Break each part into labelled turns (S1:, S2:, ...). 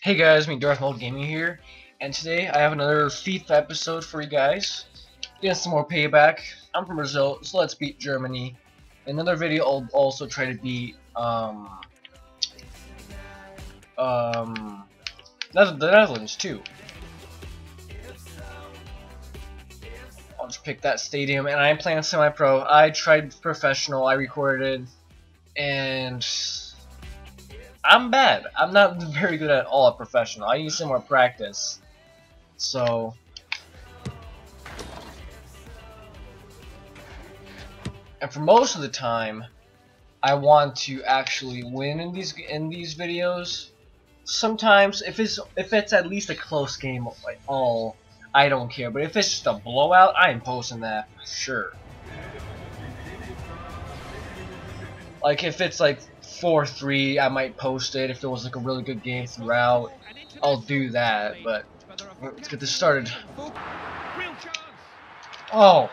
S1: Hey guys, me Darth Maul Gaming here, and today I have another FIFA episode for you guys. Getting some more payback. I'm from Brazil, so let's beat Germany. Another video, I'll also try to beat um um the Netherlands too. I'll just pick that stadium, and I'm playing semi-pro. I tried professional, I recorded, and I'm bad. I'm not very good at all at professional. I need some more practice. So and for most of the time I want to actually win in these in these videos. Sometimes if it's if it's at least a close game like all I don't care, but if it's just a blowout, I am posting that for sure. Like if it's like 4-3, I might post it. If it was like a really good game throughout, I'll do that. But let's get this started. Oh.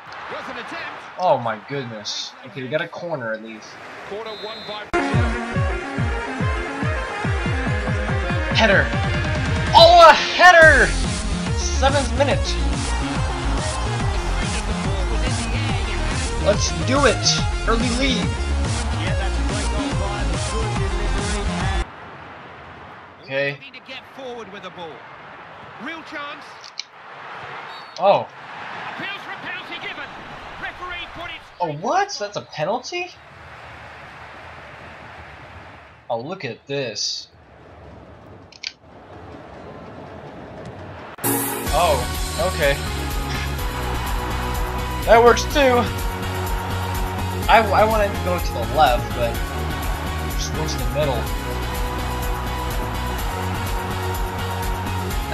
S1: Oh my goodness. Okay, we got a corner at least. Header. Oh, a header! Seventh minute. Let's do it. Early lead. Okay.
S2: Need to get forward with the ball. Real chance.
S1: Oh.
S2: Appeals for a penalty given. Referee put it.
S1: Oh, what? That's a penalty? Oh, look at this. Oh, okay. That works too. I, I wanted to go to the left, but just went to the middle.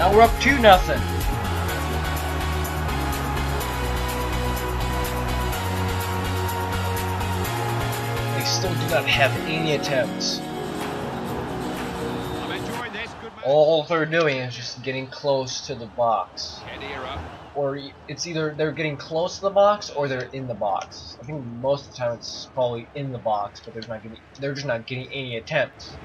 S1: Now we're up two nothing. They still do not have any attempts. All they're doing is just getting close to the box. Or it's either they're getting close to the box or they're in the box. I think most of the time it's probably in the box, but they're not getting they're just not getting any attempts.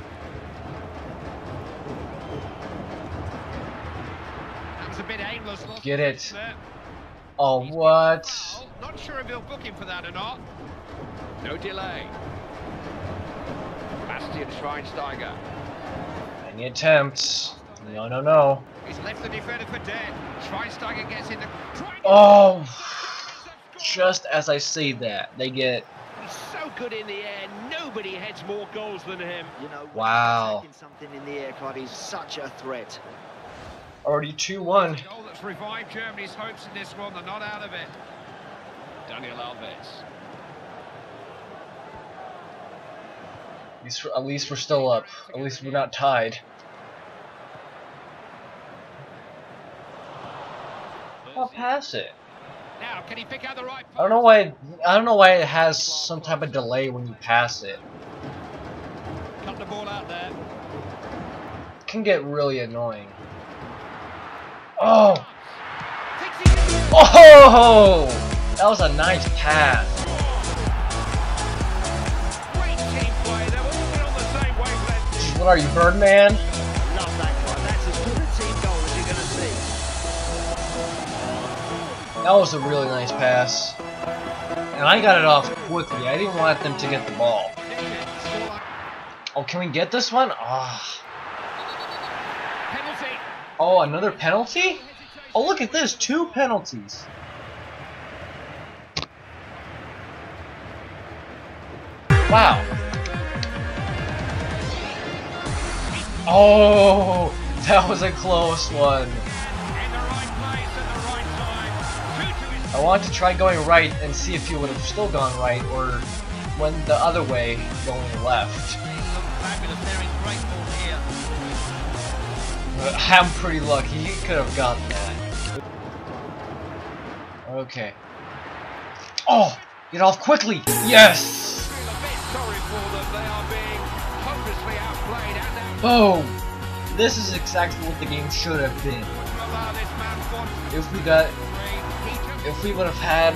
S2: That was a bit aimless. lost
S1: Get it. Oh what?
S2: Not sure if he'll book him for that or not. No delay. Bastian Schweinsteiger.
S1: Any attempts? No no no.
S2: He's left the defender for dead. Schweinsteiger gets in the.
S1: Oh just as I say that, they get
S2: He's so good in the air. Nobody heads more goals than him.
S3: You know,
S1: Wow.
S3: something in the air, Clyde, he's such a threat.
S1: Already 2-1.
S2: Goal that's revived Germany's hopes in this one. They're not out of it. Daniel Alves.
S1: At least, at least we're still up. At least we're not tied. I'll pass it.
S2: Now, can he pick out the right
S1: I don't know why. I don't know why it has some type of delay when you pass it.
S2: Cut the ball out there.
S1: It can get really annoying. Oh! Oh! That was a nice pass. What are you, Birdman?
S3: That.
S1: That was a really nice pass. And I got it off quickly. I didn't want them to get the ball. Oh, can we get this one? Ah.
S2: Penalty.
S1: Oh, another penalty? Oh, look at this. Two penalties. Wow. Oh, that was a close one. I want to try going right and see if he would have still gone right or went the other way going left. I'm pretty lucky. He could have gotten that. Okay. Oh! Get off quickly! Yes! Boom! This is exactly what the game should have been. If we got, if we would have had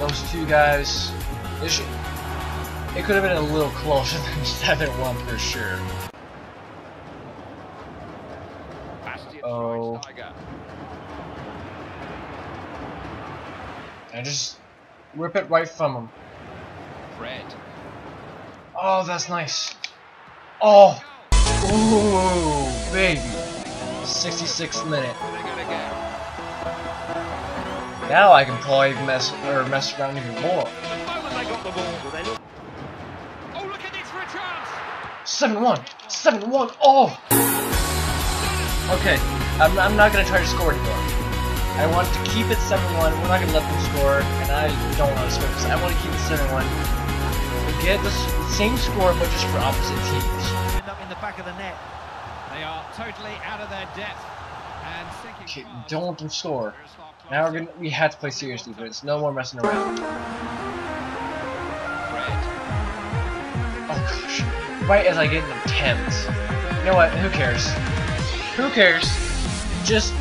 S1: those two guys, it should, it could have been a little closer than 7-1 for sure.
S2: Sebastian
S1: Uh-oh.
S2: Schweinsteiger.
S1: And just rip it right from him.
S2: Fred.
S1: Oh, that's nice. Oh, ooh, baby. 66 minute.
S2: They're going to get.
S1: Now I can probably mess or mess around even more.
S2: The moment they got the ball, well, they oh, look.
S1: Oh, Okay, I'm, I'm not gonna try to score anymore. I want to keep it 7-1. We're not gonna let them score, and I don't want to score because I want to keep it 7-1. Get the same score, but just for opposite teams.
S3: End up in the back of the net.
S2: They are totally out of their depth and
S1: Okay, don't let them score. Now we're gonna we have to play seriously, but it's no more messing around. Oh gosh. Right as I get an attempt. You know what? Who cares? Who cares? Just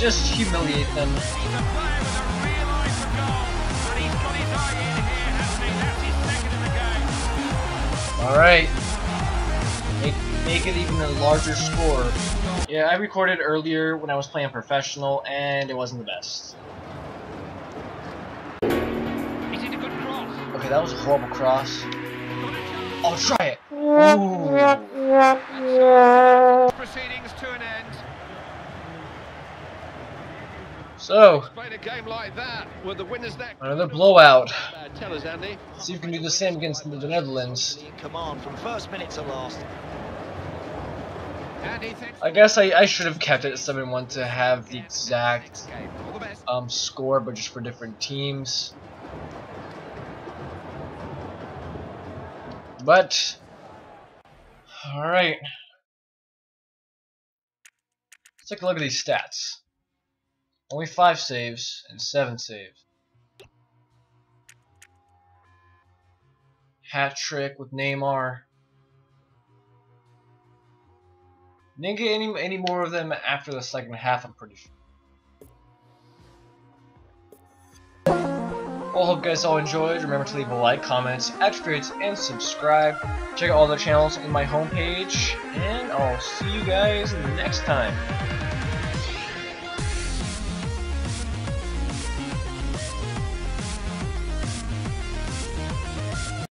S1: just humiliate them.
S2: He's a player with a real eye for goal, and he's got his eye in here, hasn't he? That's his second in the game.
S1: Alright. Make, make it even a larger score. Yeah, I recorded earlier when I was playing professional, and it wasn't the best.
S2: He's in a good cross.
S1: Okay, that was a horrible cross.
S2: Got a chance.
S1: I'll try it. Ooh.
S2: Proceedings to an end.
S1: So,
S2: Played a game like that with the winners net.
S1: another blowout.
S2: Tell us,
S1: See if we can do the same against the Netherlands.
S3: In command from first minute to last.
S2: And he thinks
S1: I guess I, I should have kept it at 7-1 to have the exact
S2: game. All the best.
S1: um, score, but just for different teams. But, alright. Let's take a look at these stats. Only 5 saves and 7 saves. Hat trick with Neymar. Didn't get any, any more of them after the second half, I'm pretty sure. Well, hope you guys all enjoyed. Remember to leave a like, comment, attributes, and subscribe. Check out all the channels in my homepage, and I'll see you guys next time.